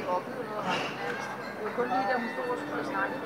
ikke oplevet noget ret nærmest. Det var kun lige, da hun stod og skulle snakke